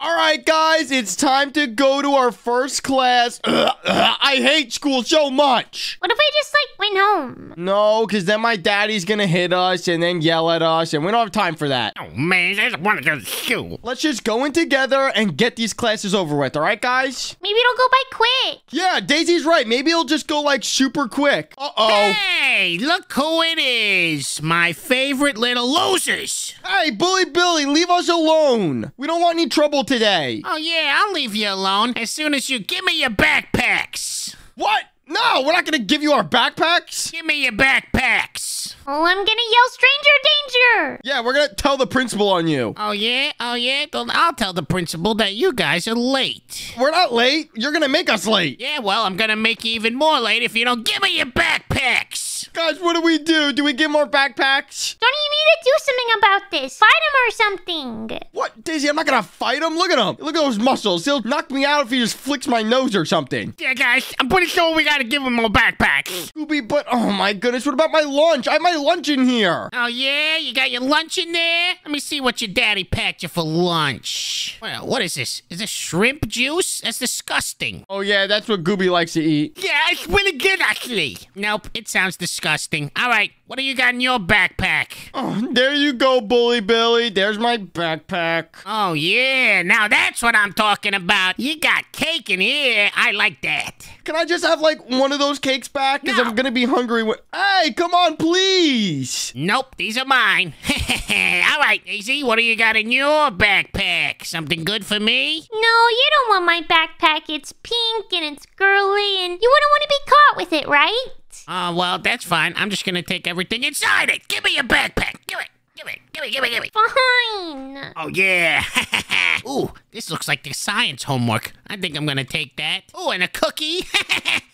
All right, guys, it's time to go to our first class. Ugh, ugh, I hate school so much. What if I just like went home? No, because then my daddy's gonna hit us and then yell at us, and we don't have time for that. Oh, man, I just want to go to school. Let's just go in together and get these classes over with, all right, guys? Maybe it'll go by quick. Yeah, Daisy's right. Maybe it'll just go like super quick. Uh oh. Hey, look who it is. My favorite little losers. Hey, Bully Billy, leave us alone. We don't want any trouble today. Oh, yeah, I'll leave you alone as soon as you give me your backpacks. What? No, we're not gonna give you our backpacks. Give me your backpacks. Oh, I'm gonna yell stranger danger. Yeah, we're gonna tell the principal on you. Oh, yeah? Oh, yeah? Then I'll tell the principal that you guys are late. We're not late. You're gonna make us late. Yeah, well, I'm gonna make you even more late if you don't give me your backpacks. Guys, what do we do? Do we get more backpacks? Don't you need to do something about this? Fight him or something. What, Daisy? I'm not gonna fight him. Look at him. Look at those muscles. He'll knock me out if he just flicks my nose or something. Yeah, guys, I'm pretty sure we gotta give him more backpacks. Scooby, but oh my goodness, what about my lunch? I have my lunch in here. Oh, yeah? You got your lunch in there? Let me see what your daddy packed you for lunch. Well, what is this? Is this shrimp juice? That's disgusting. Oh yeah, that's what Gooby likes to eat. Yeah, it's really good, actually. Nope, it sounds disgusting. All right, what do you got in your backpack? Oh, there you go, Bully Billy. There's my backpack. Oh, yeah, now that's what I'm talking about. You got cake in here. I like that. Can I just have like one of those cakes back? Because No. I'm gonna be hungry. When- hey, come on, please. Nope, these are mine. All right, Daisy, what do you got in your backpack? Something good for me? No, you don't want my backpack. It's pink and it's girly, and you wouldn't want to be caught with it, right? Oh, well, that's fine. I'm just gonna take everything inside it. Give me your backpack. Give it. Give it. Give it. Give it. Give it. Fine. Oh, yeah. Ooh, this looks like the science homework. I think I'm gonna take that. Ooh, and a cookie.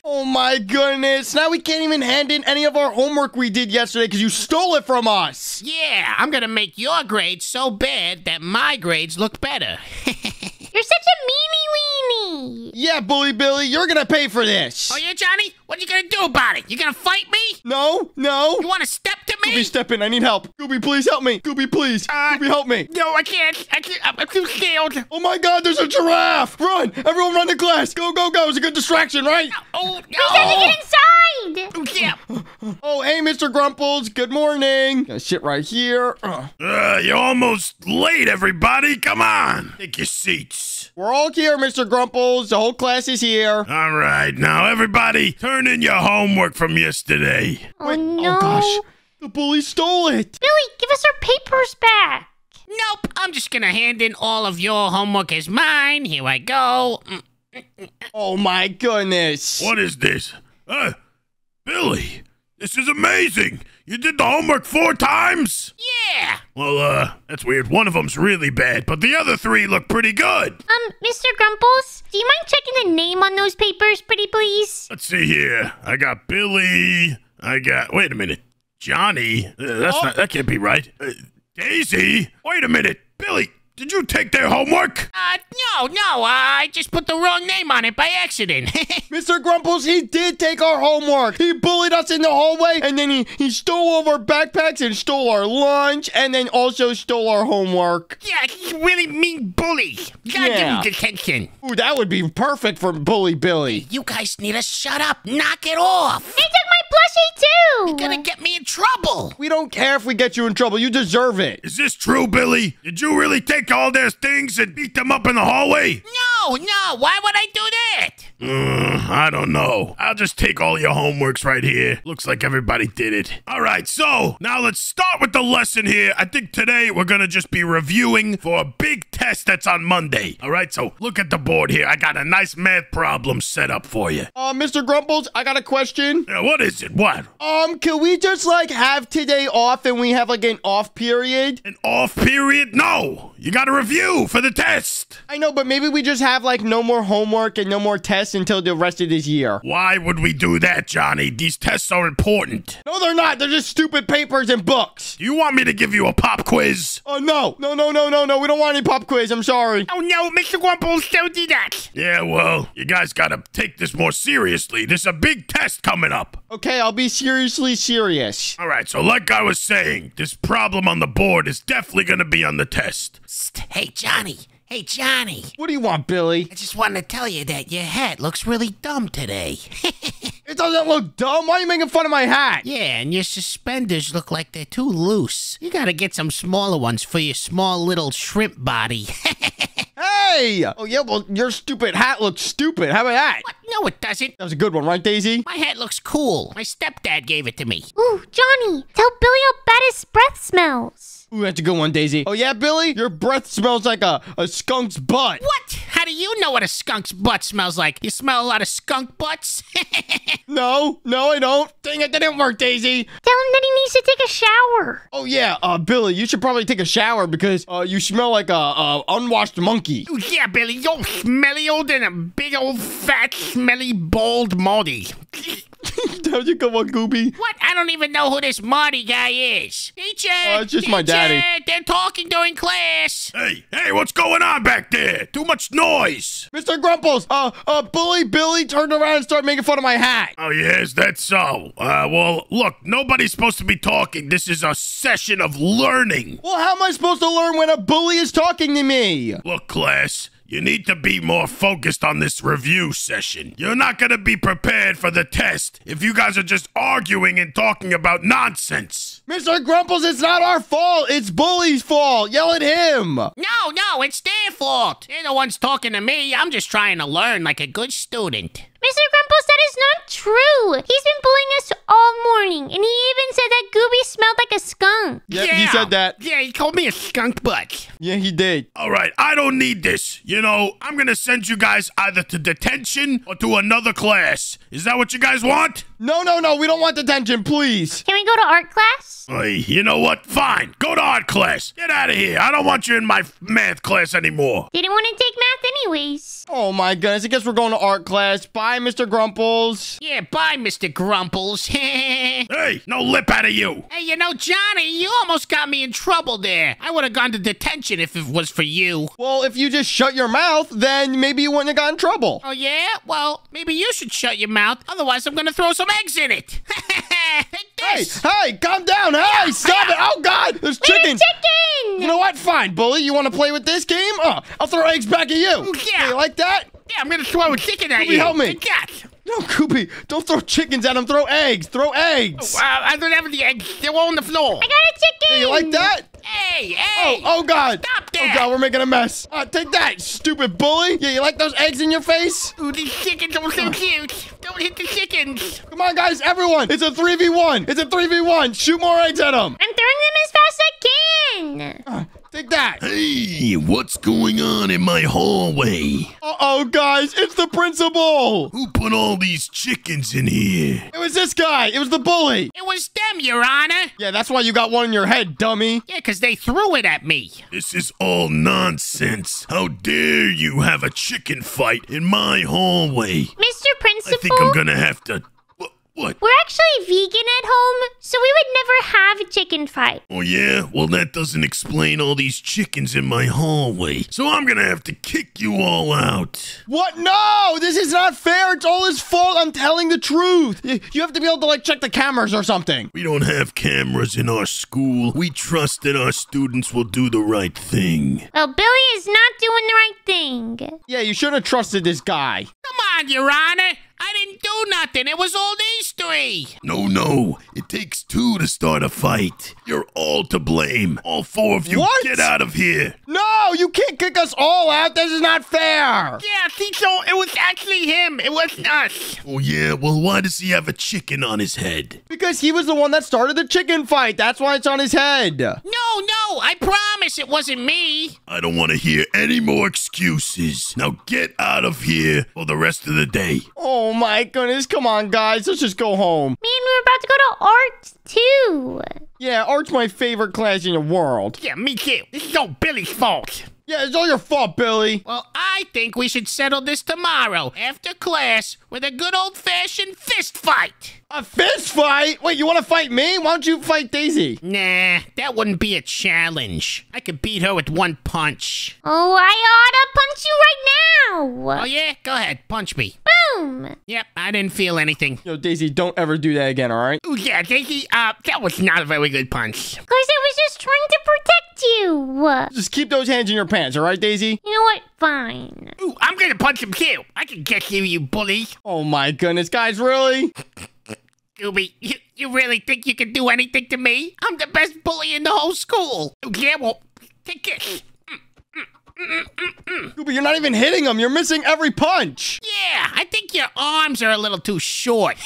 Oh my goodness. Now we can't even hand in any of our homework we did yesterday because you stole it from us. yeah, I'm gonna make your grades so bad that my grades look better. You're such a meanie weenie. Yeah, Bully Billy, you're gonna pay for this. oh, yeah, Johnny? What are you gonna do about it? You gonna fight me? No, no. You wanna step to me? Gooby, step in. I need help. Gooby, please help me. Gooby, please. Uh, Gooby, help me. No, I can't. I can't. I'm, I'm too scared. Oh my god, there's a giraffe! Run! Everyone run to class! Go, go, go! It's a good distraction, right? Oh, We have to get inside. Oh, Yeah. Oh, hey, Mr. Grumples. Good morning. Gonna sit right here. Ugh. Uh, you're almost late, everybody. Come on. Take your seats. We're all here, Mr. Grumples. The whole class is here. All right, now, everybody, turn in your homework from yesterday. Oh Wait, no. Oh gosh. The bully stole it. Billy, give us our papers back. Nope. I'm just gonna hand in all of your homework as mine. Here I go. Oh my goodness. What is this? Uh, Billy, this is amazing. You did the homework four times? Yeah. Well, uh, that's weird. One of them's really bad, but the other three look pretty good. Um, Mr. Grumples, do you mind checking the name on those papers, pretty please? Let's see here. I got Billy. I got. Wait a minute. Johnny. Uh, that's Oh. not. That can't be right. Uh, Daisy. Wait a minute. Billy, did you take their homework? Uh, no, no. I just put the wrong name on it by accident. Mr. Grumples, he did take our homework. He bullied us in the hallway, and then he, he stole all of our backpacks and stole our lunch, and then also stole our homework. yeah, he's a really mean bully. You gotta Yeah. give him detention. Ooh, that would be perfect for Bully Billy. You guys need to shut up. Knock it off. They took my plushie too. Gonna get me in trouble. We don't care if we get you in trouble. You deserve it. Is this true, Billy? Did you really take all their things and beat them up in the hallway? No, no. Why would I do that? Uh, I don't know. I'll just take all your homeworks right here. Looks like everybody did it. All right, so now let's start with the lesson here. I think today we're gonna just be reviewing for a big test that's on Monday. All right, so look at the board here. I got a nice math problem set up for you. Uh, Mr. Grumples, I got a question. Uh, what is it? What? Um, can we just like have today off and we have like an off period? An off period? No. You got a review for the test. I know, but maybe we just have like no more homework and no more tests until the rest of this year. Why would we do that, Johnny? These tests are important. No, they're not. They're just stupid papers and books. Do you want me to give you a pop quiz? Oh, no. No, no, no, no, no. We don't want any pop quiz. I'm sorry. Oh no, Mr. Grumples, don't do that. Yeah, well, you guys gotta take this more seriously. There's a big test coming up. Okay, I'll be seriously serious. All right, so like I was saying, this problem on the board is definitely gonna be on the test. Psst, Hey, Johnny. Hey, Johnny. What do you want, Billy? I just wanted to tell you that your hat looks really dumb today. It doesn't look dumb. Why are you making fun of my hat? yeah, and your suspenders look like they're too loose. You gotta get some smaller ones for your small little shrimp body. Hey! Oh, yeah, well, your stupid hat looks stupid. How about that? what? No, it doesn't. That was a good one, right, Daisy? My hat looks cool. My stepdad gave it to me. Ooh, Johnny, tell Billy how bad his breath smells. Ooh, that's a good one, Daisy. Oh, yeah, Billy? Your breath smells like a, a skunk's butt. What? How do you know what a skunk's butt smells like? You smell a lot of skunk butts? No, no, I don't. Dang it, that didn't work, Daisy. Tell him that he needs to take a shower. Oh, yeah, uh, Billy, you should probably take a shower because uh, you smell like a, a unwashed monkey. Oh, yeah, Billy, you're smelly old and a big old fat, smelly, bald Marty. How'd you come on, Gooby? What? I don't even know who this Marty guy is. Teacher! Uh, it's just my teacher, daddy. They're talking during class. Hey, hey, what's going on back there? Too much noise. Mr. Grumples, uh, uh, Bully Billy turned around and started making fun of my hat. Oh, yes, that's so. Uh, well, look, nobody's supposed to be talking. This is a session of learning. Well, how am I supposed to learn when a bully is talking to me? Look, class, you need to be more focused on this review session. You're not going to be prepared for the test if you guys are just arguing and talking about nonsense. Mr. Grumples, it's not our fault. It's Bully's fault. Yell at him. No, no, it's their fault. They're the ones talking to me. I'm just trying to learn like a good student. Mr. Grumples, that is not true. He's been bullying us all morning, and he even said that Gooby smelled like a skunk. Yep, he said that. Yeah, he called me a skunk butt. Yeah, he did. All right, I don't need this. You know, I'm going to send you guys either to detention or to another class. Is that what you guys want? No, no, no. We don't want detention, please. Can we go to art class? Hey, you know what? Fine. Go to art class. Get out of here. I don't want you in my math class anymore. Didn't want to take math anyways. Oh my goodness. I guess we're going to art class. Bye, Mr. Grumples. Yeah, bye, Mr. Grumples. hey, Hey, no lip out of you. Hey, you know, Johnny, you almost got me in trouble there. I would have gone to detention if it was for you. Well, if you just shut your mouth, then maybe you wouldn't have got in trouble. Oh, yeah? Well, maybe you should shut your mouth. Otherwise, I'm going to throw some eggs in it. Hey, hey, calm down. Hey, stop it. Oh, God. There's chickens. chicken! You know what? Fine, bully. You want to play with this game? Uh, I'll throw eggs back at you. Yeah. You like that? Yeah, I'm going to throw a chicken at Gooby, you. help me. That. No, Gooby, don't throw chickens at him. Throw eggs. Throw eggs. Uh, I don't have any eggs. They're all on the floor. I got a chicken! you like that? Hey, Oh, hey. oh oh God. Stop that. Oh. God, we're making a mess. Uh, take that, stupid bully. Yeah, you like those eggs in your face? Ooh, these chickens are so cute. Don't hit the chickens. Come on, guys, everyone. It's a 3v1. It's a 3v1. Shoot more eggs at them. I'm throwing them as fast as I can! Uh, take that. Hey, what's going on in my hallway? Uh-oh, guys, it's the principal. Who put all these chickens in here? It was this guy. It was the bully. It was them, Your Honor. Yeah, that's why you got one in your head, dummy. Yeah, 'cause they threw it at me. This is all nonsense. How dare you have a chicken fight in my hallway? Mr. Principal? I think I'm gonna have to. What? What? we're actually vegan at home, so we would never have a chicken fight. Oh, yeah? Well, that doesn't explain all these chickens in my hallway. So I'm gonna have to kick you all out. What? No, this is not fair. It's all his fault. I'm telling the truth. You have to be able to, like, check the cameras or something. We don't have cameras in our school. We trust that our students will do the right thing. Well, Billy is not doing the right thing. Yeah, you should have trusted this guy. Come on, Your Honor. I didn't do nothing. It was all these three. No, no. It takes two to start a fight. You're all to blame. All four of you What? get out of here. No, you can't kick us all out. This is not fair. Yeah, see, so it was actually him. It wasn't us. Oh, yeah? Well, why does he have a chicken on his head? Because he was the one that started the chicken fight. That's why it's on his head. No, no, I promise it wasn't me. I don't want to hear any more excuses. Now get out of here for the rest of the day. Oh my goodness. Come on, guys. Let's just go home. Me and we were about to go to art, too. Yeah, art's my favorite class in the world. Yeah, me too. This is all Billy's fault. Yeah, it's all your fault, Billy. Well, I think we should settle this tomorrow after class with a good old fashioned fist fight. A fist fight? Wait, you want to fight me? Why don't you fight Daisy? Nah, that wouldn't be a challenge. I could beat her with one punch. Oh, I ought to punch you right now. Oh, yeah? Go ahead, punch me. Boom! Yep, I didn't feel anything. Yo, Daisy, don't ever do that again, all right? Ooh, yeah, Daisy, uh, that was not a very good punch. Because I was just trying to protect you. Just keep those hands in your pants, all right, Daisy? You know what? Fine. Ooh, I'm gonna punch him too. I can get you, you bully. Oh my goodness, guys, really? Gooby, you, you really think you can do anything to me? I'm the best bully in the whole school. Yeah, well, take this. But you're not even hitting him. You're missing every punch. Yeah, I think your arms are a little too short.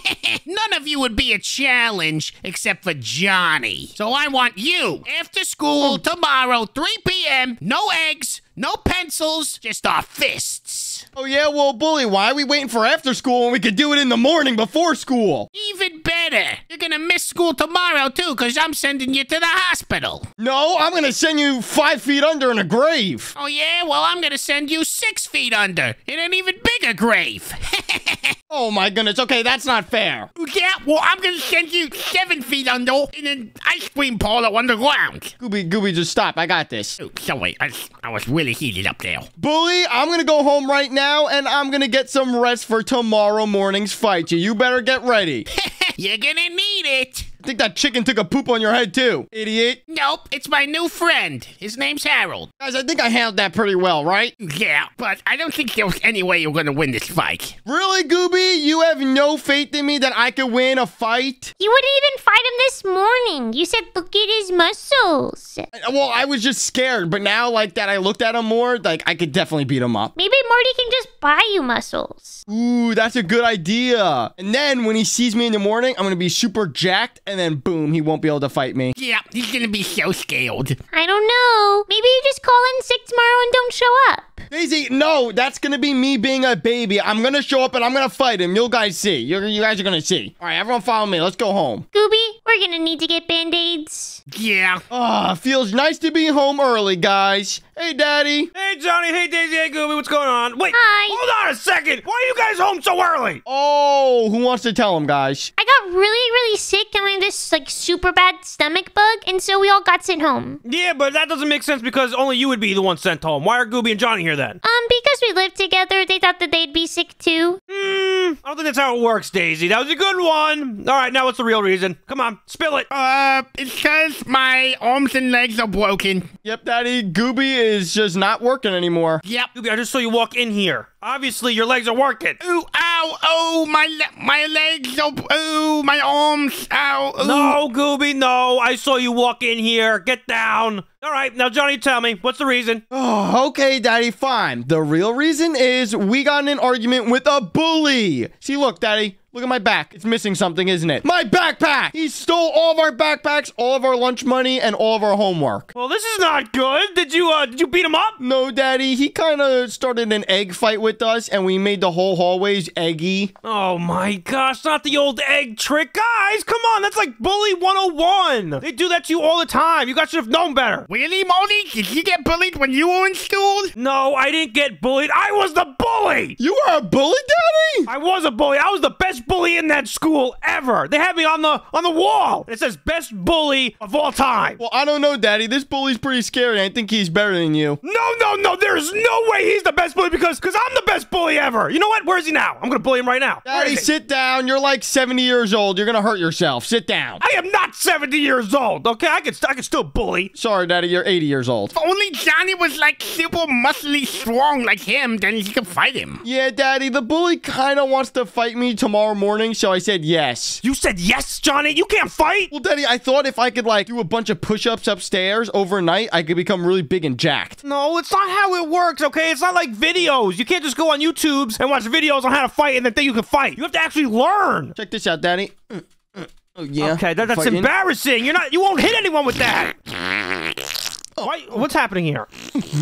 None of you would be a challenge except for Johnny. So I want you after school hmm. tomorrow, 3 p.m. No eggs, no pencils, just our fists. Oh yeah, well, bully, why are we waiting for after school when we could do it in the morning before school? Even better. You're gonna miss school tomorrow too, because I'm sending you to the hospital. No, I'm gonna send you five feet under in a grave. Oh yeah? Well, I'm gonna send you six feet under in an even bigger grave. Oh my goodness. Okay, that's not fair. yeah, well, I'm gonna send you seven feet under in an ice cream parlor underground. Gooby, Gooby, just stop. I got this. Oh, sorry, I, I was really heated up there. Bully, I'm gonna go home right now and I'm gonna get some rest for tomorrow morning's fight. You better get ready. You're gonna need it. I think that chicken took a poop on your head too, idiot. Nope, it's my new friend. His name's Harold. Guys, I think I handled that pretty well, right? Yeah, but I don't think there's any way you're gonna win this fight. Really, Gooby? You have no faith in me that I could win a fight? You wouldn't even fight him this morning. You said look at his muscles. Well, I was just scared, but now, like that, I looked at him more. Like I could definitely beat him up. Maybe Marty can just buy you muscles. Ooh, that's a good idea. And then when he sees me in the morning, I'm gonna be super jacked, and then boom, he won't be able to fight me. Yeah, he's gonna be so scaled. I don't know. Maybe you just call in sick tomorrow and don't show up. Daisy, no, that's gonna be me being a baby. I'm gonna show up and I'm gonna fight him. You guys see. You, you guys are gonna see. All right, everyone, follow me. Let's go home. Gooby, we're gonna need to get band aids. Yeah. Ah, feels nice to be home early, guys. Hey, Daddy. Hey, Johnny. Hey, Daisy. Hey, Gooby. What's going on? Wait. Hi. Hold on a second. Why are you guys home so early? Oh, who wants to tell him, guys? I got really, really sick and I had this like super bad stomach bug, and so we all got sent home. Yeah, but that doesn't make sense because only you would be the one sent home. Why are Gooby and Johnny here then? Um, because we lived together, they thought that they'd be sick too. Hmm. I don't think that's how it works, Daisy. That was a good one. All right, now what's the real reason? Come on, spill it. Uh, it's because my arms and legs are broken. Yep, Daddy. Gooby is just not working anymore. Yep. Gooby, I just saw you walk in here. Obviously, your legs are working. Ooh, ow, oh, my le- my legs, oh, ooh, my arms, ow, ooh. No, Gooby, no. I saw you walk in here. Get down. All right, now, Johnny, tell me, what's the reason? Oh, okay, Daddy, fine. The real reason is we got in an argument with a bully. See, look, Daddy. Look at my back. It's missing something, isn't it? My backpack! He stole all of our backpacks, all of our lunch money, and all of our homework. Well, this is not good. Did you, uh, did you beat him up? No, Daddy. He kind of started an egg fight with us, and we made the whole hallways eggy. Oh my gosh, not the old egg trick. Guys, come on, that's like bully 101. They do that to you all the time. You guys should have known better. Really, Molly? Did you get bullied when you were in school? No, I didn't get bullied. I was the bully. You were a bully, Daddy? I was a bully. I was the best bully in that school ever. They had me on the on the wall. It says best bully of all time. Well, I don't know, Daddy. This bully's pretty scary. I think he's better than you. No, no, no. There's no way he's the best bully because because I'm the best bully ever. You know what? Where is he now? I'm gonna bully him right now. Daddy, sit down. You're like 70 years old. You're gonna hurt yourself. Sit down. I am not 70 years old. Okay, I can I can still bully. Sorry, Daddy. You're 80 years old. If only Johnny was like super muscly strong like him, then he could fight him. Yeah, Daddy. The bully kind of wants to fight me tomorrow morning, so I said yes. You said yes, Johnny. You can't fight. Well, Daddy, I thought if I could like do a bunch of push-ups upstairs overnight, I could become really big and jacked. No, it's not how it works, okay? It's not like videos. You can't just go on YouTubes and watch videos on how to fight and then think you can fight. You have to actually learn. Check this out, Daddy. Mm, mm. Oh yeah. Okay, that, that's Fighting. embarrassing. You're not. You won't hit anyone with that. Oh. Why, what's happening here?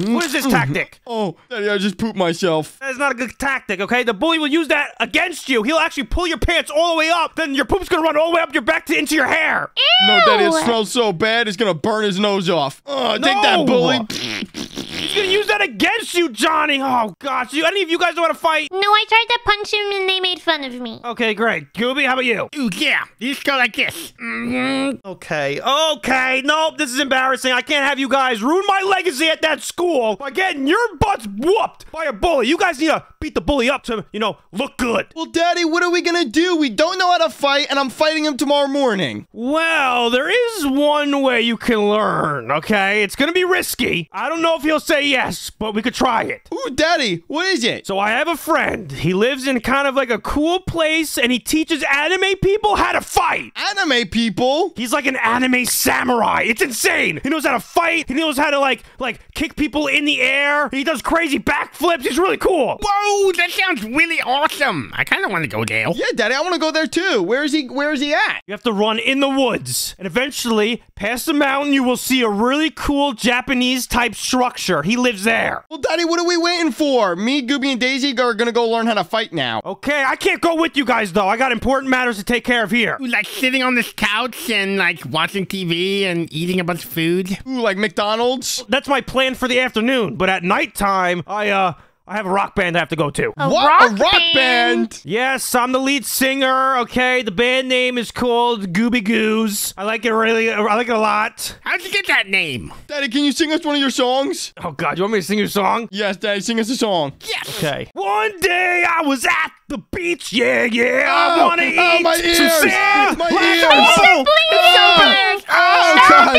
What is this tactic? Oh, Daddy, I just pooped myself. That is not a good tactic, okay? The bully will use that against you. He'll actually pull your pants all the way up. Then your poop's gonna run all the way up your back to into your hair. No, Daddy, it smells so bad. It's gonna burn his nose off. Oh, take that, bully. He's gonna use that against you, Johnny. Oh gosh, you, any of you guys know how to fight? No, I tried to punch him and they made fun of me. Okay, great. Gooby, how about you? Ooh, yeah. These go like this. Mm-hmm. Okay, okay. Nope, this is embarrassing. I can't have you guys ruin my legacy at that school by getting your butts whooped by a bully. You guys need to beat the bully up to, you know, look good. Well, Daddy, what are we gonna do? We don't know how to fight, and I'm fighting him tomorrow morning. Well, there is one way you can learn, okay? It's gonna be risky. I don't know if he'll say yes, but we could try it. Ooh, Daddy, what is it? So I have a friend. He lives in kind of like a cool place and he teaches anime people how to fight. Anime people? He's like an anime samurai. It's insane. He knows how to fight. He knows how to like like kick people in the air. He does crazy backflips. He's really cool. Whoa, that sounds really awesome. I kind of want to go there. Yeah, Daddy, I want to go there too. Where is he? Where is he at? You have to run in the woods. And eventually, past the mountain, you will see a really cool Japanese type structure. He lives there. Well, Daddy, what are we waiting for? Me, Gooby, and Daisy are gonna go learn how to fight now. Okay, I can't go with you guys though. I got important matters to take care of here. Ooh, like sitting on this couch and like watching TV and eating a bunch of food. Ooh, like McDonald's? That's my plan for the afternoon. But at nighttime, I uh I have a rock band I have to go to. A what? rock a rock band? band? Yes, I'm the lead singer. Okay, the band name is called Gooby Goos. I like it really. I like it a lot. How'd you get that name? Daddy, can you sing us one of your songs? Oh God, you want me to sing your song? Yes, Daddy, sing us a song. Yes. Okay. One day I was at the beach. Yeah, yeah. I Oh, wanna oh, eat my some ears. sand. My Let's ears. Oh, go. Oh oh, oh, oh God.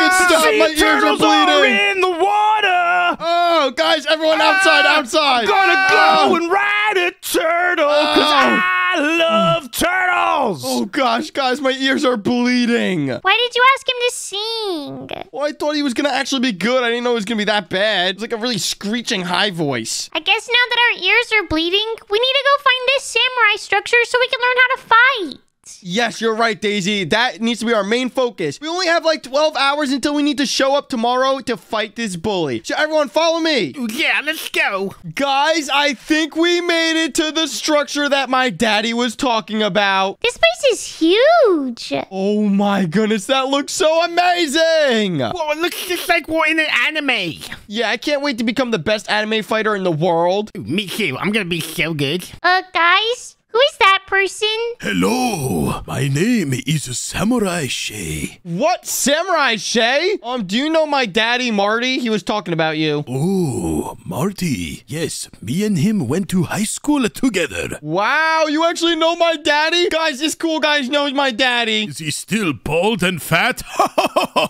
Make it stop. Sea My ears are turtles are bleeding. in the water. Oh, guys, everyone outside, outside. I'm gonna Oh. go and ride a turtle because Oh. I love turtles. Oh gosh, guys, my ears are bleeding. Why did you ask him to sing? Well, I thought he was gonna actually be good. I didn't know it was gonna be that bad. It's like a really screeching high voice. I guess now that our ears are bleeding, we need to go find this samurai structure so we can learn how to fight. Yes, you're right, Daisy. That needs to be our main focus. We only have like 12 hours until we need to show up tomorrow to fight this bully. So everyone follow me. Yeah, let's go. Guys, I think we made it to the structure that my daddy was talking about. This place is huge. Oh my goodness, that looks so amazing. Whoa, it looks just like we're in an anime. Yeah, I can't wait to become the best anime fighter in the world. Ooh, me too. I'm gonna be so good. Uh, guys, who is that person? Hello, my name is Samurai Shay. What? Samurai Shay? Um, do you know my daddy Marty? He was talking about you. Oh, Marty. Yes, me and him went to high school together. Wow, you actually know my daddy? Guys, this cool guy knows my daddy. Is he still bald and fat?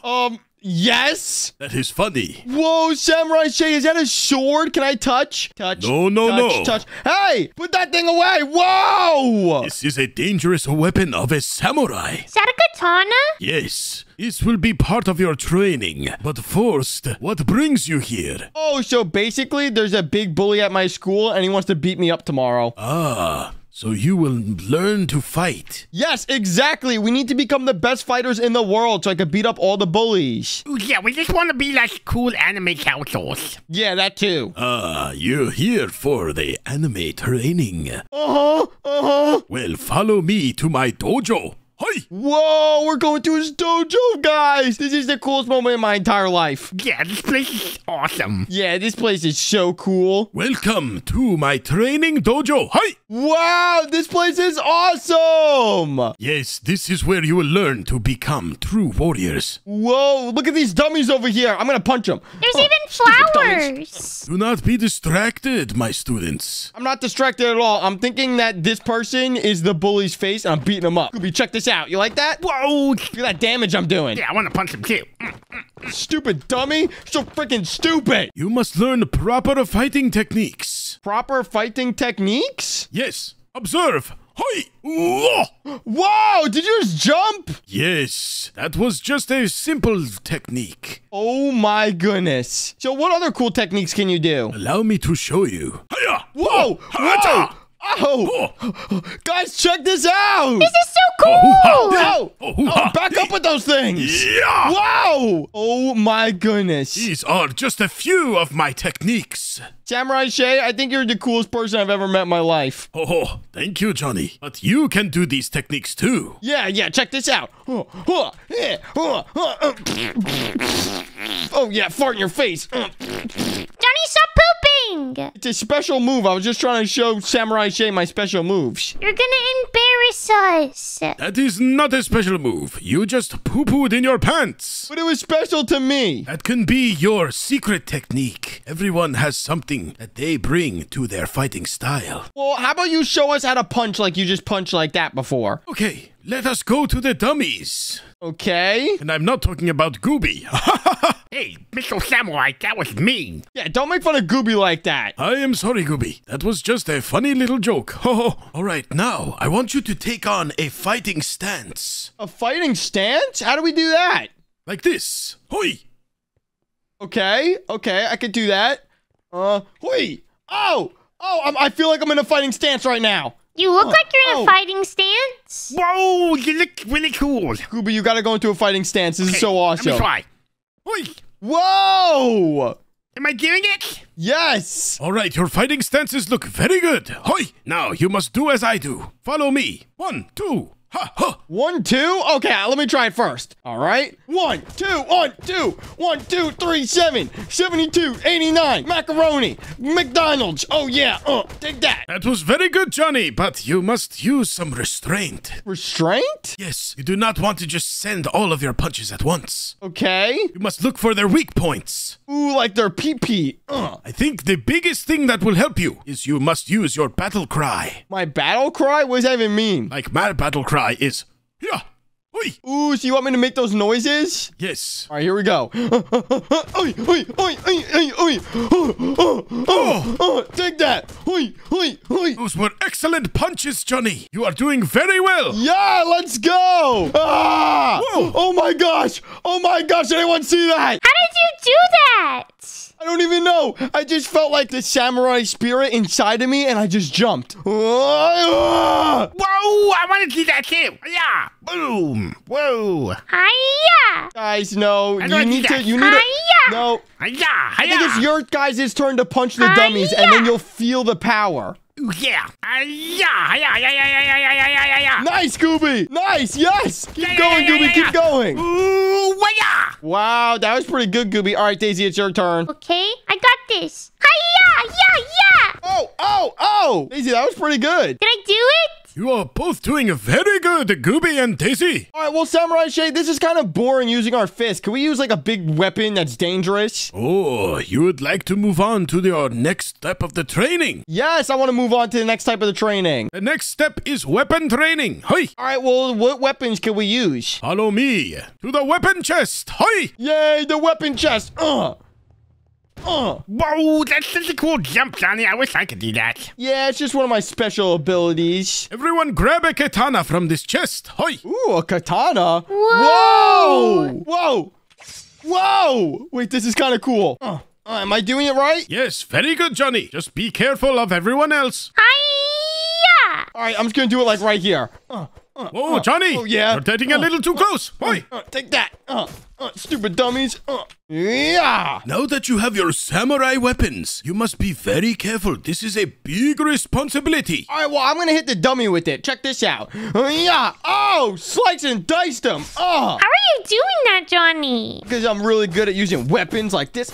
Um, yes? that is funny. Whoa, Samurai Shay, is that a sword? Can I touch? Touch. No, no, touch, no. Touch. Hey, put that thing away. Whoa! This is a dangerous weapon of a samurai. Is that a katana? Yes, this will be part of your training. But first, what brings you here? Oh, so basically, there's a big bully at my school and he wants to beat me up tomorrow. Ah, so you will learn to fight. Yes, exactly. We need to become the best fighters in the world so I can beat up all the bullies. Yeah, we just want to be like cool anime councils. Yeah, that too. Ah, you're here for the anime training. Uh huh. Uh huh. Well, follow me to my dojo. Hi! Whoa, we're going to his dojo, guys. This is the coolest moment in my entire life. Yeah, this place is awesome. Yeah, this place is so cool. Welcome to my training dojo. Hi! Wow, this place is awesome. Yes, this is where you will learn to become true warriors. Whoa, look at these dummies over here. I'm gonna punch them. There's Oh, even stupid dummies. Do not be distracted, my students. I'm not distracted at all. I'm thinking that this person is the bully's face and I'm beating him up. Scooby, check this out. You like that? Whoa. Look at that damage I'm doing. Yeah, I want to punch him too. Mm. Stupid dummy. So freaking stupid. You must learn the proper fighting techniques. Proper fighting techniques? Yes, observe. Hi! Whoa! Whoa, did you just jump? Yes, that was just a simple technique. Oh my goodness. So what other cool techniques can you do? Allow me to show you. Hiya! Whoa! Whoa! Hacha! Whoa! Guys, check this out! This is so cool. Whoa! Oh, Oh, back up with those things! Yeah! Wow! Oh my goodness. These are just a few of my techniques. Samurai Shay, I think you're the coolest person I've ever met in my life. Oh, thank you, Johnny. But you can do these techniques too. Yeah, yeah, check this out. Oh, oh, oh, oh, uh. Oh, yeah, fart in your face. Johnny, stop pooping. It's a special move. I was just trying to show Samurai Shay my special moves. You're gonna embarrass us. That is not a special move. You just poo pooed in your pants. But it was special to me. That can be your secret technique. Everyone has something that they bring to their fighting style. Well, how about you show us how to punch like you just punched like that before? Okay, let us go to the dummies. Okay? And I'm not talking about Gooby. Hey, Mr. Samurai, that was mean. Yeah, don't make fun of Gooby like that. I am sorry, Gooby. That was just a funny little joke. All right, now I want you to take on a fighting stance. A fighting stance? How do we do that? Like this. Hoi! Okay, okay, I could do that. Uh, hoi. Oh, oh, I'm, I feel like I'm in a fighting stance right now. You look oh, like you're in oh. a fighting stance. Whoa, you look really cool. Gooby, you gotta go into a fighting stance. This is so awesome. Let me awesome. try. Oi, Whoa! am I doing it? Yes! All right, your fighting stances look very good. Hoi! Now you must do as I do. Follow me. One, two, ha, ha. One, two? Okay, let me try it first. All right. One, two, one, two, one, two, three, seven, 72, 89, macaroni, McDonald's. Oh, yeah. Uh, take that. That was very good, Johnny, but you must use some restraint. Restraint? Yes, you do not want to just send all of your punches at once. Okay. You must look for their weak points. Ooh, like they're pee pee. Uh, I think the biggest thing that will help you is you must use your battle cry. my battle cry? What does that even mean? Like my battle cry is, yeah. Ooh, so you want me to make those noises? Yes. All right, here we go. Oi, oi, oi, oi, oi, oi. Take that. Oi, oi, oi. Those were excellent punches, Johnny. You are doing very well. Yeah, let's go. Ah! Whoa. Oh my gosh. Oh my gosh, did anyone see that? How did you do that? I don't even know. I just felt like the samurai spirit inside of me and I just jumped. Whoa, I want to do that too. Yeah, boom, whoa. Hiya! Guys, no. I You don't need to that. you need to Hiya! No. Yeah, I think it's your guys' turn to punch the dummies and then you'll feel the power. Yeah, uh, yeah, yeah, yeah, yeah, yeah, yeah, yeah, yeah, yeah, yeah. Nice, Gooby. Nice. Yes. Keep Yeah, going, yeah, yeah, Gooby. yeah, Keep yeah. going. Ooh, yeah. Wow, that was pretty good, Gooby. All right, Daisy, it's your turn. Okay, I got this. Hiya! Yeah, yeah! Oh, oh, oh. Daisy, that was pretty good. Did I do it? You are both doing very good, Gooby and Daisy. All right, well, Samurai Shay, this is kind of boring using our fist. Can we use like a big weapon that's dangerous? Oh, you would like to move on to your next step of the training. Yes, I want to move on to the next type of the training. The next step is weapon training. Hoi! All right, well, what weapons can we use? Follow me to the weapon chest. Hoi! Yay, the weapon chest. Uh. Uh. Whoa, that's such a cool jump, Johnny. I wish I could do that. Yeah, it's just one of my special abilities. Everyone grab a katana from this chest. Hoi! Ooh, a katana. Whoa. Whoa! Whoa! Whoa! Wait, this is kind of cool. Uh, uh, am I doing it right? Yes, very good, Johnny. Just be careful of everyone else. Hiya! All right, I'm just gonna do it like right here. Uh, uh, Oh, uh, Johnny! Oh, yeah. You're getting a little too close. Boy! Uh, take that. Uh, uh, stupid dummies. Uh, yeah. Now that you have your samurai weapons, you must be very careful. This is a big responsibility. All right, well, I'm gonna hit the dummy with it. Check this out. Uh, yeah. Oh, sliced and diced him. Oh, How are you doing that, Johnny? because I'm really good at using weapons like this.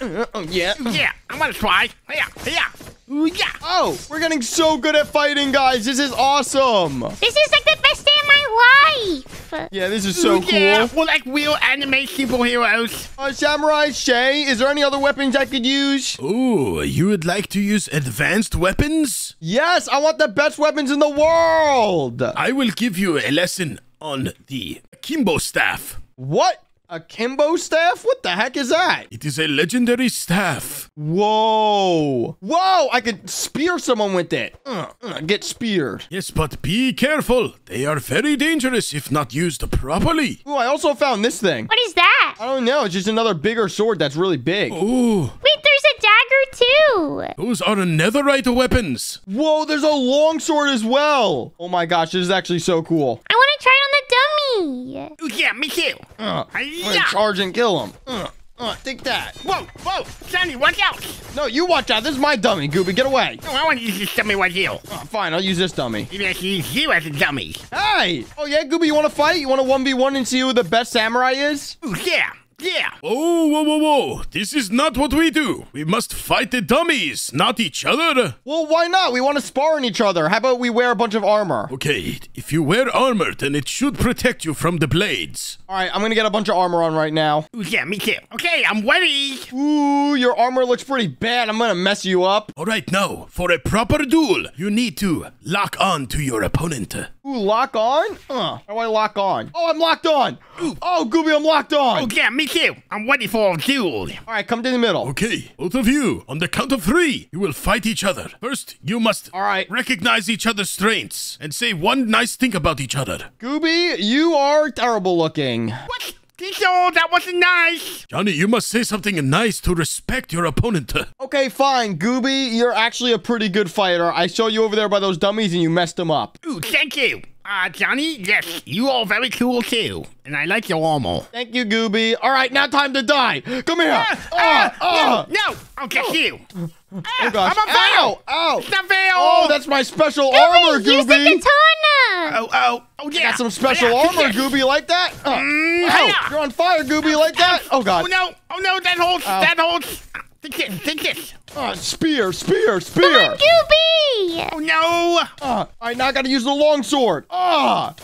Oh, yeah. Yeah, I'm gonna try. Yeah, yeah. Ooh, yeah. Oh, we're getting so good at fighting, guys. This is awesome. This is like the best day of my life. Yeah, this is so Ooh, Yeah, cool. we're like real anime superheroes. Uh, Samurai Shay, is there any other weapons I could use? Oh, you would like to use advanced weapons? Yes, I want the best weapons in the world. I will give you a lesson on the Kimbo staff. What? A Kimbo staff? What the heck is that? It is a legendary staff. Whoa. Whoa, I could spear someone with it. Uh, uh, get speared. Yes, but be careful. They are very dangerous if not used properly. Ooh, I also found this thing. What is that? I don't know, it's just another bigger sword that's really big. Oh, Wait, there's a dagger too. Those are netherite weapons. Whoa, there's a long sword as well. Oh my gosh, this is actually so cool. I want to try it on the dummy. Yeah, me too. Uh, I'm Hiya. gonna charge and kill him. Uh, uh, take that. Whoa, whoa, Johnny, watch out. No, you watch out. This is my dummy, Gooby. Get away. Oh, I want to use this dummy right here. Uh, fine, I'll use this dummy. Maybe I can use you as a dummy. Hey! Oh yeah, Gooby, you want to fight? You want to 1v1 and see who the best samurai is? Ooh, yeah, yeah. Oh, whoa, whoa, whoa. This is not what we do. We must fight the dummies, not each other. Well, why not? We want to spar on each other. How about we wear a bunch of armor? Okay, if you wear armor, then it should protect you from the blades. All right, I'm gonna get a bunch of armor on right now. Ooh, yeah, me too. Okay, I'm ready. Ooh, your armor looks pretty bad. I'm gonna mess you up. All right, now, for a proper duel, you need to lock on to your opponent. Ooh, lock on? Uh, how do I lock on? Oh, I'm locked on. Oh, Gooby, I'm locked on. Oh, yeah, me too. I'm ready for a duel. All right, come to the middle. Okay, both of you, on the count of three, you will fight each other. First, you must All right. recognize each other's strengths and say one nice thing about each other. Gooby, you are terrible looking. What? Diesel, that wasn't nice. Johnny, you must say something nice to respect your opponent. Okay, fine. Gooby, you're actually a pretty good fighter. I saw you over there by those dummies and you messed them up. Ooh, thank you. Uh, Johnny, yes, you are very cool too. And I like your armor. Thank you, Gooby. All right, now time to die. Come here. Ah, Ah, ah. no, no, I'll get you. Ah, Oh, gosh. I'm a veil. Ow, ow. It's a veil. Oh, that's my special armor, Gooby, use the Gooby. katana. Oh, oh, oh, yeah. Got some special Yeah, armor. Gooby. You like that? Uh, Mm, ow, yeah. you're on fire, Gooby. You like that? Oh, God. Oh no, oh no, that holds, Ow. that holds. Take this, take this. Uh, spear, spear, Come spear. on, Gooby. Oh no, Uh, all right, now I got to use the long sword. Ah.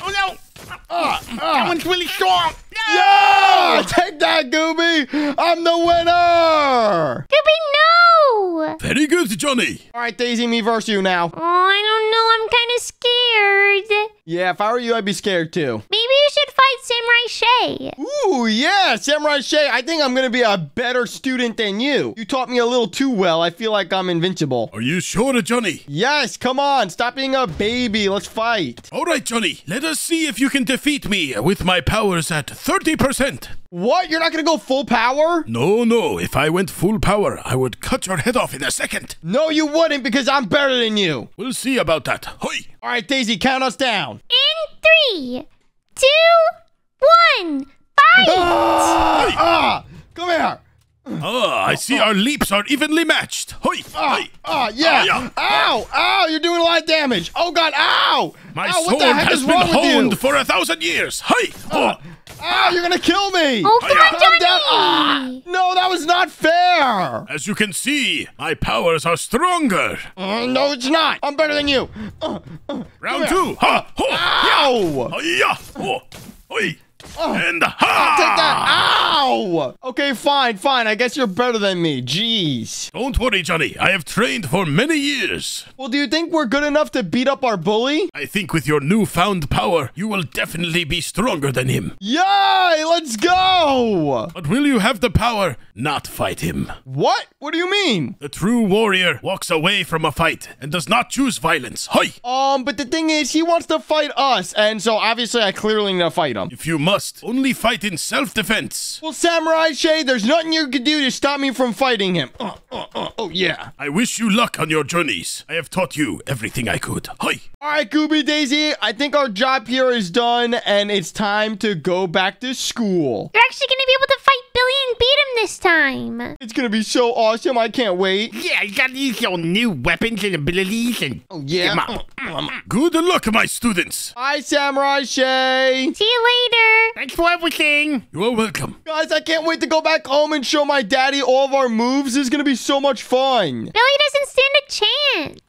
oh no. That one's really strong. No. Yeah! Take that, Gooby! I'm the winner! Gooby, no. Very good, Johnny. All right, Daisy, me versus you now. Oh, I don't know. I'm kind of scared. Yeah, if I were you, I'd be scared too. Maybe you should fight Samurai Shay. Ooh, yeah, Samurai Shay. I think I'm gonna be a better student than you. You taught me a little too well. I feel like I'm invincible. Are you sure, Johnny? Yes, come on, stop being a baby. Let's fight. All right, Johnny, let us see if you can defeat me with my powers at 30%. What? You're not gonna go full power? No, no, if I went full power, I would cut your head off in a second. No, you wouldn't because I'm better than you. We'll see about that. Hoi! All right, Daisy, count us down. In three, two, one, fight. Ah! ah come here. Ah, I see our leaps are evenly matched. Hoi! Ah, Hoi! ah, yeah. Ah, yeah. Ow, ow, you're doing a lot of damage. Oh, God, ow. My ow, sword what the heck has is been wrong with you? honed for a thousand years. Hoi! Oh. Ow, you're gonna kill me! Oh, come on, Johnny. down. Ah, no, that was not fair! As you can see, my powers are stronger. Uh, no, it's not. I'm better than you. Uh, uh, Round come here. two. Ha! Ho! Ow! Hiya! Ho! Hoi! And Take ha! that. Ow! Okay, fine, fine. I guess you're better than me. Jeez. Don't worry, Johnny. I have trained for many years. Well, do you think we're good enough to beat up our bully? I think with your newfound power, you will definitely be stronger than him. Yay! Let's go! But will you have the power not fight him? What? What do you mean? The true warrior walks away from a fight and does not choose violence. Hoi! Um, but the thing is, he wants to fight us, and so obviously I clearly need to fight him. If you must, only fight in self-defense. Well, Samurai Shay, there's nothing you can do to stop me from fighting him. Uh, uh, uh, oh, yeah. I wish you luck on your journeys. I have taught you everything I could. Hi. All right, Gooby Daisy, I think our job here is done, and it's time to go back to school. You're actually gonna be able to fight Billy and beat him this time. It's gonna be so awesome. I can't wait. Yeah, you gotta use your new weapons and abilities and. Oh, yeah. Come on. Good luck, my students. Hi, Samurai Shay. See you later. Thanks for everything. You are welcome. Guys, I can't wait to go back home and show my daddy all of our moves. This is gonna be so much fun. Billy doesn't stand a chance.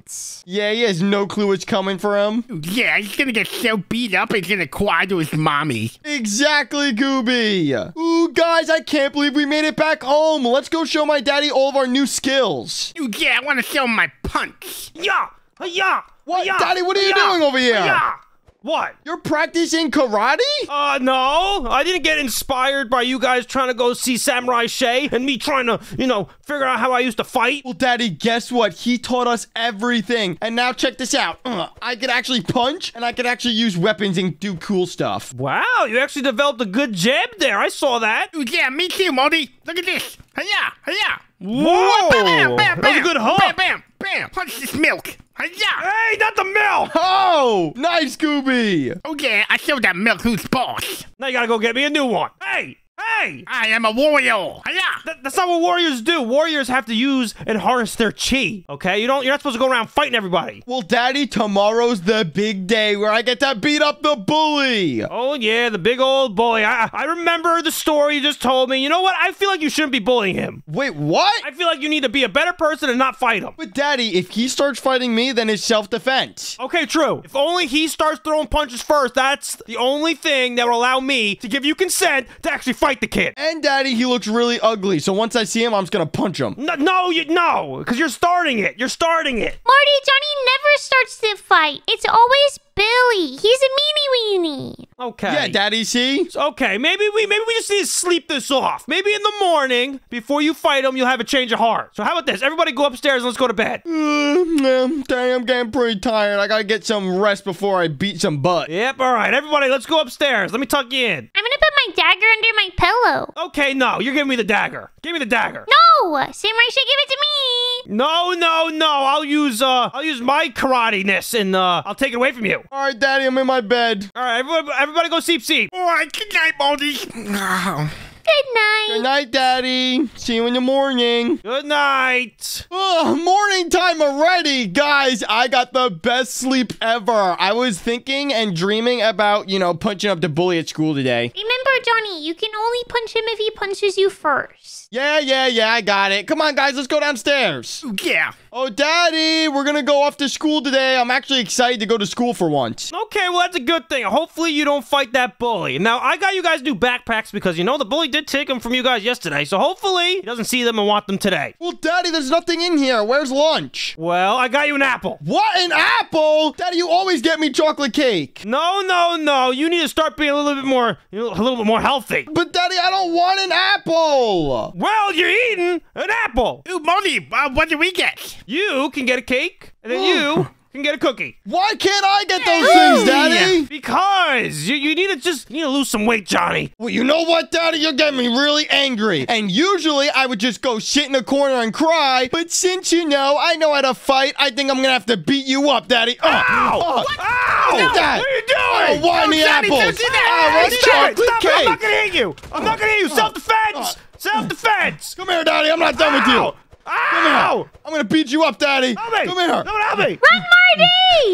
Yeah, he has no clue what's coming for him. Yeah, he's gonna get so beat up he's gonna cry to his mommy. Exactly, Gooby. Ooh, guys, I can't believe we made it back home. Let's go show my daddy all of our new skills. Ooh, yeah, I wanna show him my punch. Yeah, yeah. What? Daddy, what are you doing over here? Yeah. What? You're practicing karate? Uh, no. I didn't get inspired by you guys trying to go see Samurai Shay and me trying to, you know, figure out how I used to fight. Well, Daddy, guess what? He taught us everything. And now check this out. Uh, I could actually punch, and I could actually use weapons and do cool stuff. Wow, you actually developed a good jab there. I saw that. Ooh, yeah, me too, Modi. Look at this. Hiya, hiya. Whoa! Bam, bam, That was a good hook. Bam, bam, bam. Punch this milk. Hiya. Hey, not the milk! Oh, nice, Scooby. Oh yeah, I showed that milk who's boss. Now you gotta go get me a new one. Hey! Hey! I am a warrior. Hiya. Th- that's not what warriors do. Warriors have to use and harness their chi. Okay, you don't. You're not supposed to go around fighting everybody. Well, Daddy, tomorrow's the big day where I get to beat up the bully. Oh yeah, the big old bully. I I remember the story you just told me. You know what? I feel like you shouldn't be bullying him. Wait, what? I feel like you need to be a better person and not fight him. But Daddy, if he starts fighting me, then it's self-defense. Okay, true. If only he starts throwing punches first, that's the only thing that will allow me to give you consent to actually fight the kid. And Daddy, he looks really ugly. So once I see him, I'm just gonna punch him. No, no, you no, because you're starting it. You're starting it. Marty, Johnny never starts the fight. It's always Billy. He's a meanie weenie. Okay. Yeah, Daddy, see? Okay, maybe we maybe we just need to sleep this off. Maybe in the morning, before you fight him, you'll have a change of heart. So how about this? Everybody go upstairs and let's go to bed. Mm, no, Daddy, I'm getting pretty tired. I gotta get some rest before I beat some butt. Yep, all right. Everybody, let's go upstairs. Let me tuck you in. I'm gonna put my dagger under my pillow. Okay, no, you're giving me the dagger. Give me the dagger. No, Samurai should give it to me. No, no, no. I'll use uh I'll use my karate-ness and uh I'll take it away from you. All right, Daddy, I'm in my bed. All right, everybody, everybody go sleep, sleep. All right, good night, Baldy. Good night. Good night, Daddy. See you in the morning. Good night. Oh, morning time already. Guys, I got the best sleep ever. I was thinking and dreaming about, you know, punching up the bully at school today. Remember, Johnny, you can only punch him if he punches you first. Yeah, yeah, yeah, I got it. Come on, guys, let's go downstairs. Yeah. Oh, Daddy, we're gonna go off to school today. I'm actually excited to go to school for once. Okay, well that's a good thing. Hopefully you don't fight that bully. Now I got you guys new backpacks because you know the bully did take them from you guys yesterday. So hopefully he doesn't see them and want them today. Well, Daddy, there's nothing in here. Where's lunch? Well, I got you an apple. What, an apple? Daddy, you always get me chocolate cake. No, no, no. You need to start being a little bit more, you know, a little bit more healthy. But, Daddy, I don't want an apple. Well, you're eating an apple. Ooh, Baldy, uh, what do we get? You can get a cake, and then you can get a cookie. Why can't I get those things, Daddy? Because you, you need to just you need to lose some weight, Johnny. Well, you know what, Daddy? You're getting me really angry. And usually I would just go sit in a corner and cry. But since you know I know how to fight, I think I'm gonna have to beat you up, Daddy. Oh, Ow! oh, oh Ow! Take that. What are you Oh, doing? why me Johnny, apples? don't do that. Oh, Hey, Stop it! chocolate Stop it! I'm not gonna hit you. I'm not gonna hit you. Oh, Self-defense. Oh. Self-defense. Come here, Daddy. I'm not done with you. Ow! Come Ow! here. I'm gonna beat you up, Daddy. Help me! Come here. Don't help me! Run, Marty!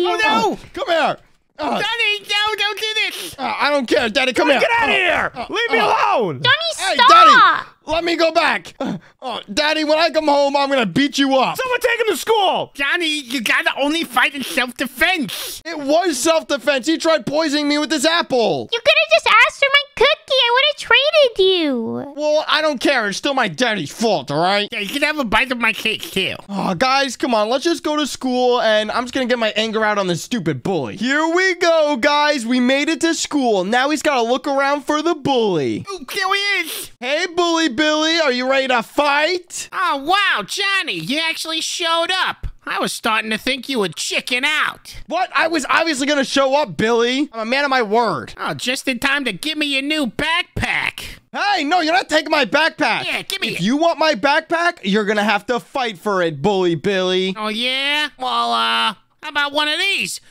Oh no! Come here. Uh, Johnny, no, don't do this. uh, I don't care, Daddy. Come here. Get out of Uh, here! uh, Leave me uh. alone! Johnny, Hey, stop! Daddy. Let me go back. Uh, oh, Daddy, when I come home, I'm gonna beat you up. Someone take him to school! Johnny, you gotta only fight in self-defense. It was self-defense. He tried poisoning me with this apple. You could have just asked for my cookie. I would have traded you. Well, I don't care. It's still my daddy's fault, all right? Yeah, you can have a bite of my cake too. Oh, guys, come on. Let's just go to school, and I'm just gonna get my anger out on this stupid bully. Here we go, guys. We made it to school. Now he's gotta look around for the bully. Ooh, there he is. Hey, Bully Billy, are you ready to fight? Oh, wow, Johnny, you actually showed up. I was starting to think you would chicken out. What? I was obviously gonna show up, Billy. I'm a man of my word. Oh, just in time to give me your new backpack. Hey, no, you're not taking my backpack. Yeah, give me If it. you want my backpack, you're gonna have to fight for it, Bully Billy. Oh, yeah? Well, uh, how about one of these?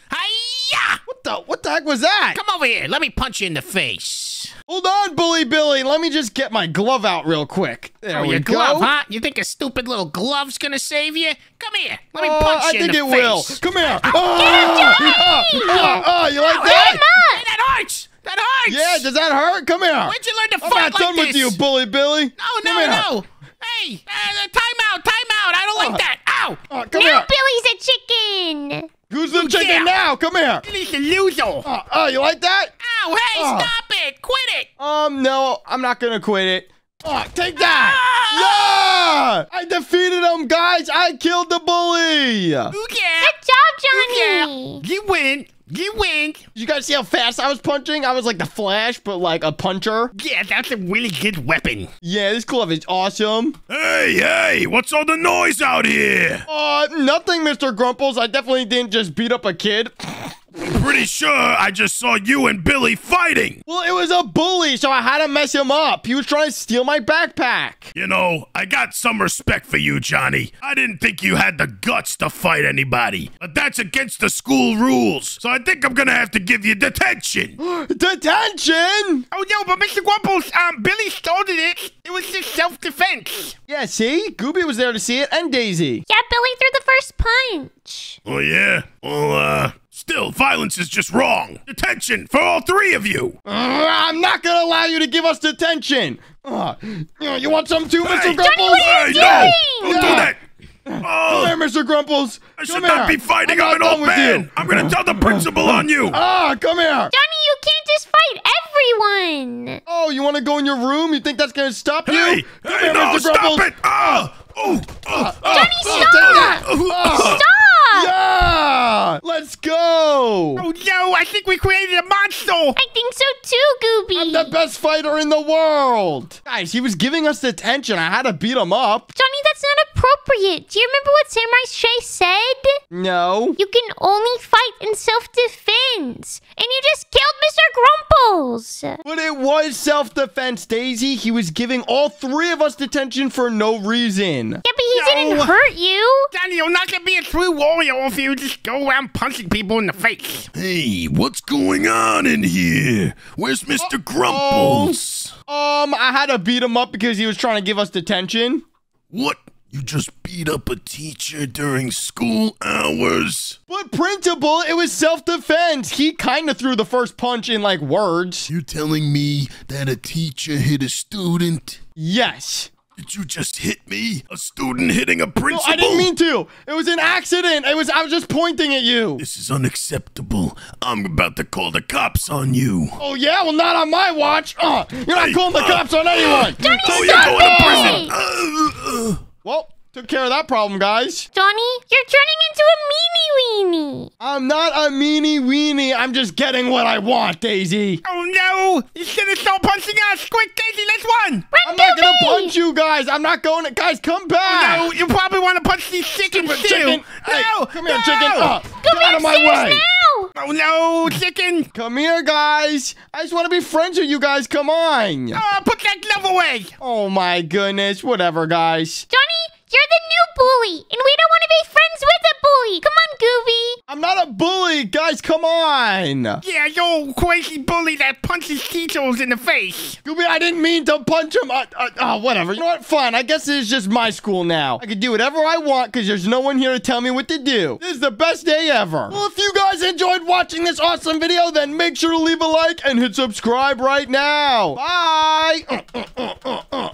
Hiya! What the? What the heck was that? Come over here. Let me punch you in the face. Hold on, Bully Billy. Let me just get my glove out real quick. There Oh, we your go. glove, huh? You think a stupid little glove's gonna save you? Come here. Let me Oh, punch I you in the face. I think it will. Come here. Oh, oh, oh, you like oh, that? Hey, that hurts. That hurts. Yeah, does that hurt? Come here. Where'd you learn to I'm fight not like done with you, Bully Billy. No, no, no. Hey, uh, time out, time out. I don't like ah. that. Ow. Oh, come now here. Billy's a chicken. Who's the Oh, chicken yeah. now? Come here. He's a loser. Oh, oh, you like that? Ow, hey, Oh. stop it. Quit it. Um, no, I'm not gonna quit it. Oh, take that! Ah! Yeah! I defeated him, guys! I killed the bully! Did Ooh, yeah. Good job, Yeah. Johnny. You win. You win. you guys see how fast I was punching? I was like the Flash, but like a puncher. Yeah, that's a really good weapon. Yeah, this glove is awesome. Hey, hey, what's all the noise out here? Uh, nothing, Mr. Grumples. I definitely didn't just beat up a kid. Pretty sure I just saw you and Billy fighting. Well, it was a bully, so I had to mess him up. He was trying to steal my backpack. You know, I got some respect for you, Johnny. I didn't think you had the guts to fight anybody. But that's against the school rules. So I think I'm gonna have to give you detention. Detention! Oh no, but Mr. Grumples, um, Billy started it. It was just self-defense. Yeah, see? Gooby was there to see it, and Daisy. Yeah, Billy threw the first punch. Oh, yeah? Well, uh, still, violence is just wrong. Detention for all three of you. Uh, I'm not gonna allow you to give us detention. Uh, you, want some too, Mr. Hey. Grumples? what are Hey, you no! Don't do Yeah. that! Come Oh, here, Mr. Grumples. I should Come not here. be fighting. I'm I'm, an old man. you. I'm gonna tell the principal on you. Ah, come here. Johnny, you can't just fight everyone. Oh, you want to go in your room? You think that's gonna stop you? Hey, Come hey, here, no, Mr. stop it! Ah, oh, oh, oh. Johnny, oh, stop! take that. Ah, Stop! Yeah! Let's go! Oh no, I think we created a monster. I think so too, Gooby. I'm the best fighter in the world! Guys, he was giving us detention. I had to beat him up. Johnny, that's not appropriate. Do you remember what Samurai Shay said? No. You can only fight in self-defense. And you just killed Mr. Grumples. But it was self-defense, Daisy. He was giving all three of us detention for no reason. Yeah, but he No. didn't hurt you. Johnny, you're not gonna be a true warrior if you just go around punching people in the face. Hey, what's going on in here? Where's Mr. Grumples? Um, I had to beat him up because he was trying to give us detention. What? You just beat up a teacher during school hours? But principal, it was self-defense. He kind of threw the first punch in like words. You're telling me that a teacher hit a student? Yes. Did you just hit me? A student hitting a No, principal? I didn't mean to. It was an accident. It was I was just pointing at you. This is unacceptable. I'm about to call the cops on you. Oh yeah, well not on my watch. Uh, you're not Hey, calling the uh, cops on anyone. Johnny, Oh, you're stop going to prison. Uh, uh. Well, took care of that problem, guys. Johnny, you're turning into a meanie weenie. I'm not a meanie weenie. I'm just getting what I want, Daisy. Oh no, he's gonna start punching us. Quick, Daisy, let's run. Run, I'm not gonna punch you guys. I'm not going to. Guys, come back. No, you probably want to punch these chickens Stupid too. chicken. Hey, no, come here, no. chicken. Uh, Go get out of my way. now. Oh no, chicken. Come here, guys. I just want to be friends with you guys. Come on. Oh, put that glove away. Oh my goodness. Whatever, guys. Johnny, you're the new bully, and we don't want to be friends with a bully. Come on, Gooby. I'm not a bully, guys. Come on. Yeah, you crazy bully that punches teachers in the face. Gooby, I didn't mean to punch him. Uh, uh, uh, whatever. You know what? Fine. I guess it's just my school now. I can do whatever I want because there's no one here to tell me what to do. This is the best day ever. Well, if you guys enjoyed watching this awesome video, then make sure to leave a like and hit subscribe right now. Bye. Uh, uh, uh, uh, uh.